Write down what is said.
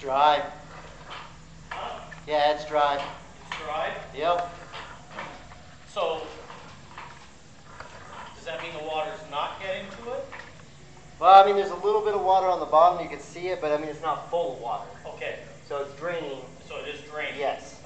dry. Huh? Yeah, it's dry. It's dry? Yep. So, does that mean the water's not getting to it? Well, I mean, there's a little bit of water on the bottom. You can see it, but I mean, it's not full of water. Okay, So it's draining. so it is draining? Yes.